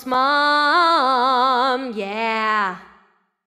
smile.